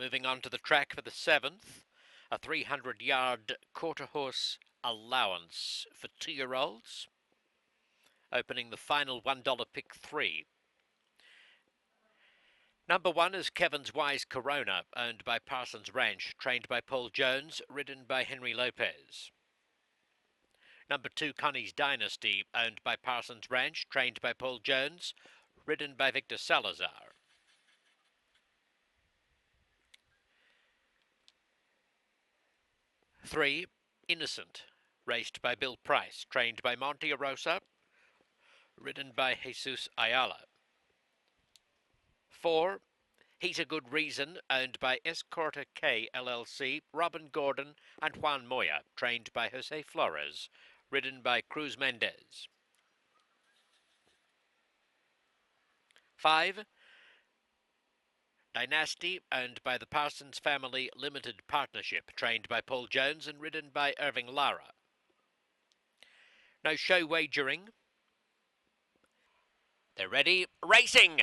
Moving on to the track for the seventh, a 300 yard quarter horse allowance for two year olds. Opening the final $1 pick three. Number one is Kevin's Wise Corona, owned by Parsons Ranch, trained by Paul Jones, ridden by Henry Lopez. Number two, Connie's Dynasty, owned by Parsons Ranch, trained by Paul Jones, ridden by Victor Salazar. Three, Innocent, raced by Bill Price, trained by Monte Rosa, ridden by Jesus Ayala. Four, He's a Good Reason, owned by Escorta K LLC, Robin Gordon, and Juan Moya, trained by Jose Flores, ridden by Cruz Mendez. Five, Dynasty, owned by the Parsons Family Limited Partnership, trained by Paul Jones and ridden by Irving Lara. No show wagering. They're ready, racing!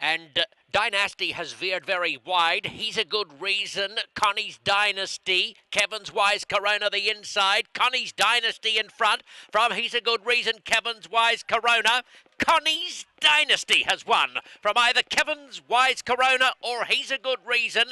And Dynasty has veered very wide. He's a good reason. Connie's Dynasty. Kevin's Wise Corona the inside. Connie's Dynasty in front. From He's a Good Reason, Kevin's Wise Corona. Connie's Dynasty has won from either Kevin's Wise Corona or He's a Good Reason.